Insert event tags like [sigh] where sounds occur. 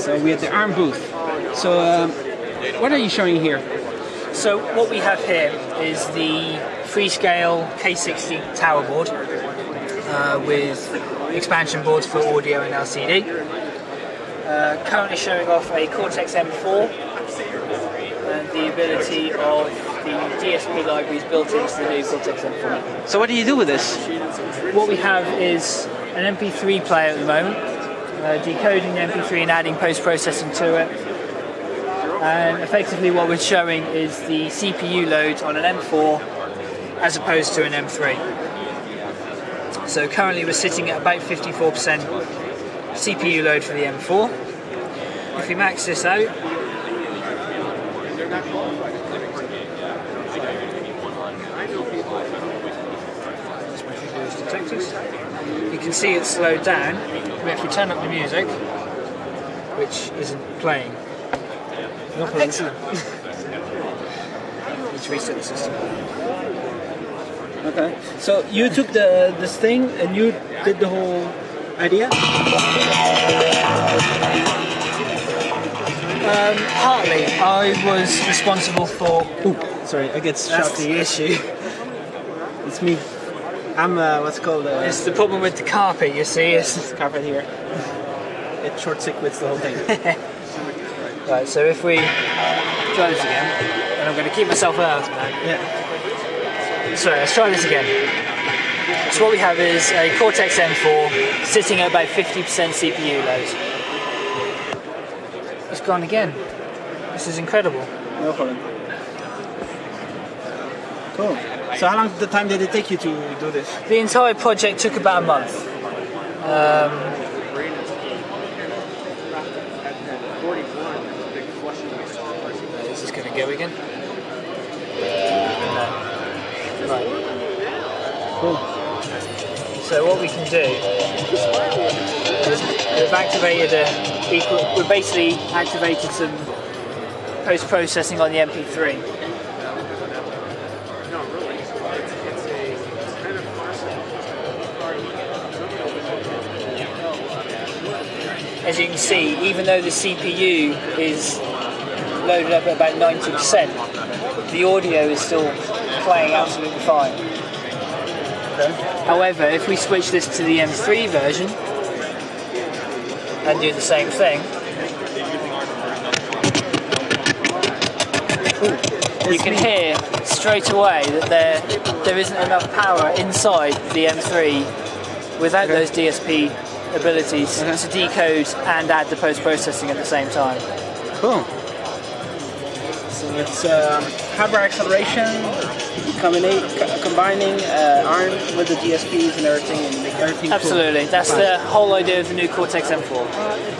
So we're at the ARM booth. So um, what are you showing here? So what we have here is the Freescale K60 tower board uh, with expansion boards for audio and LCD. Uh, currently showing off a Cortex M4 and the ability of the DSP libraries built into the new Cortex M4. So what do you do with this? What we have is an MP3 player at the moment, uh, decoding the MP3 and adding post-processing to it. And effectively what we're showing is the CPU load on an M4 as opposed to an M3. So currently we're sitting at about 54% CPU load for the M4. If we max this out, you can see it's slowed down. We have to turn up the music, which isn't playing. Excellent. [laughs] Let's reset the system. Okay. So you took the this thing and you did the whole idea? Um, partly, I was responsible for. Ooh, sorry, I get That's shocked. the issue. It's me. I'm uh, what's called uh, It's the problem with the carpet. You see, it's this [laughs] carpet here. It short circuits the whole thing. [laughs] right. So if we try this again, and I'm going to keep myself out now. yeah. Sorry, let's try this again. So what we have is a Cortex M4 sitting at about 50% CPU load. It's gone again. This is incredible. No problem. Cool. So how long the time did it take you to do this? The entire project took about a month. Um, is this going to go again? Right. Cool. So what we can do is we've activated a, we- we've basically activated some post-processing on the MP3. As you can see, even though the CPU is loaded up at about 90%, the audio is still playing absolutely fine. However, if we switch this to the M3 version and do the same thing, you can hear straight away that there there isn't enough power inside the M3 without those DSP abilities to decode and add the post processing at the same time. Cool. So it's um, hardware acceleration, combina- combining uh, ARM with the DSPs and everything, and make everything. cool. Absolutely, that's Fine. the whole idea of the new Cortex M4.